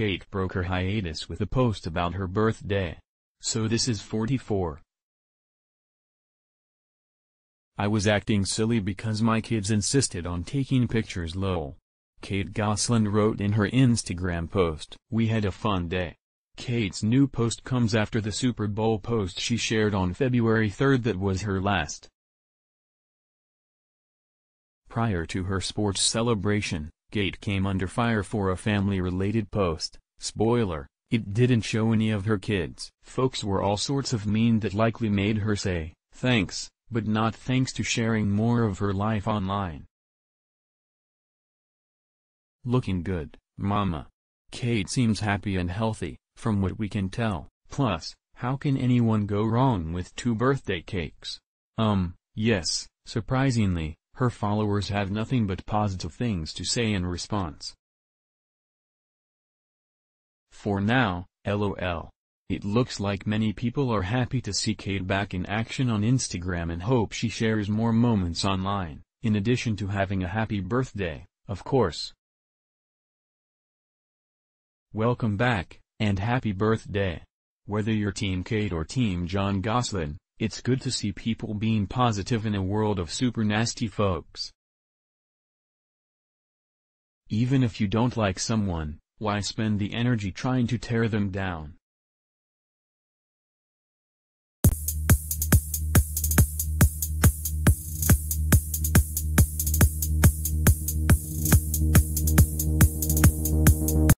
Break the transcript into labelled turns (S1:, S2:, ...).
S1: Kate broke her hiatus with a post about her birthday. So this is 44. I was acting silly because my kids insisted on taking pictures lol. Kate Gosselin wrote in her Instagram post. We had a fun day. Kate's new post comes after the Super Bowl post she shared on February 3 that was her last. Prior to her sports celebration, Kate came under fire for a family-related post. Spoiler, it didn't show any of her kids. Folks were all sorts of mean that likely made her say, thanks, but not thanks to sharing more of her life online. Looking good, mama. Kate seems happy and healthy, from what we can tell. Plus, how can anyone go wrong with two birthday cakes? Um, yes, surprisingly, her followers have nothing but positive things to say in response. For now, lol. It looks like many people are happy to see Kate back in action on Instagram and hope she shares more moments online, in addition to having a happy birthday, of course. Welcome back, and happy birthday. Whether you're Team Kate or Team Jon Gosselin, it's good to see people being positive in a world of super nasty folks. Even if you don't like someone, why spend the energy trying to tear them down?